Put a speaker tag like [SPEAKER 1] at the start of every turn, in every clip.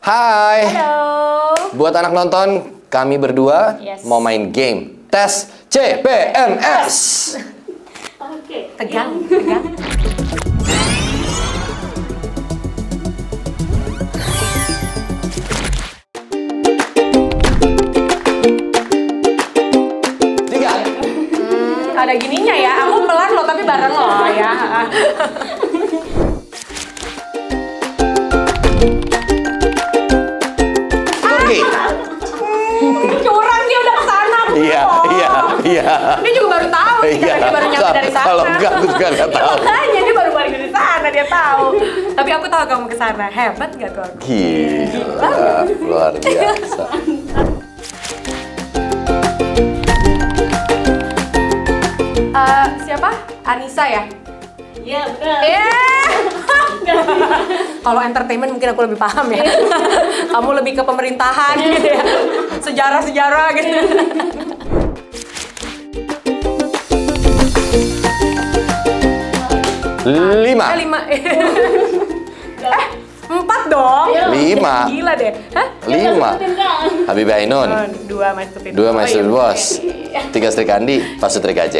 [SPEAKER 1] Hai.
[SPEAKER 2] Halo.
[SPEAKER 1] Buat anak nonton, kami berdua
[SPEAKER 2] Yes.
[SPEAKER 1] mau main game tes CPNS.
[SPEAKER 2] Oke. Tegang, tegang.
[SPEAKER 1] Tiga.
[SPEAKER 2] Ada gininya ya. Aku pelan loh tapi bareng loh ya.
[SPEAKER 1] iya, iya.
[SPEAKER 2] Dia juga baru tahu kita
[SPEAKER 1] Iya.
[SPEAKER 2] dia baru nyampe dari sana.
[SPEAKER 1] Kalau enggak, aku juga tahu.
[SPEAKER 2] Makanya dia baru balik dari sana dia tahu. Tapi aku tahu kamu ke sana. Hebat gak tuh aku?
[SPEAKER 1] Gila, luar biasa.
[SPEAKER 2] Eh, siapa? Anissa ya?
[SPEAKER 3] Iya benar.
[SPEAKER 2] Eh. Kalau entertainment mungkin aku lebih paham ya. Kamu lebih ke pemerintahan gitu ya. Sejarah-sejarah gitu.
[SPEAKER 1] Lima.
[SPEAKER 2] Eh, lima. eh, empat dong.
[SPEAKER 1] Lima.
[SPEAKER 2] Gila deh. Hah?
[SPEAKER 1] Lima. Habibie Ainun.
[SPEAKER 2] Oh, dua mas Tupin.
[SPEAKER 1] Dua
[SPEAKER 2] Oh,
[SPEAKER 1] Maestro
[SPEAKER 2] iya.
[SPEAKER 1] Bos. Tiga Sri Kandi, Pak Sutri KJ.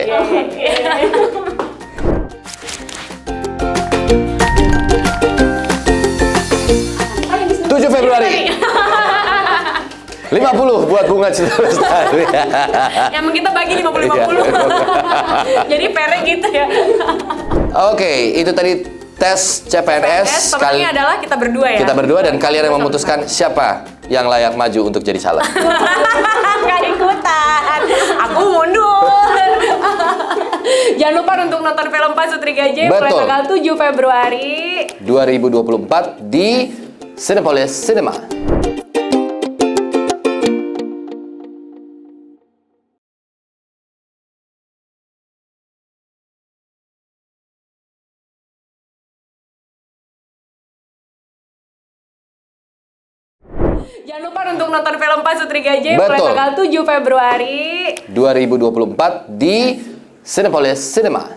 [SPEAKER 1] 7 Februari. 50 buat bunga Citra Lestari.
[SPEAKER 2] Yang kita bagi 50-50.
[SPEAKER 1] Iya.
[SPEAKER 2] Jadi fair gitu ya.
[SPEAKER 1] Oke, itu tadi tes CPNS.
[SPEAKER 2] PNS pemenangnya adalah kita berdua ya.
[SPEAKER 1] kita berdua dan kalian yang memutuskan siapa yang layak maju untuk jadi caleg.
[SPEAKER 2] Gak ikutan. Aku mundur. Jangan lupa untuk nonton film Pak Sutri Gajah mulai tanggal 7 Februari.
[SPEAKER 1] 2024 di Cinepolis Cinema.
[SPEAKER 2] Jangan lupa untuk nonton film Pak Sutri Gajah mulai tanggal 7 Februari.
[SPEAKER 1] 2024 di Cinepolis Cinema.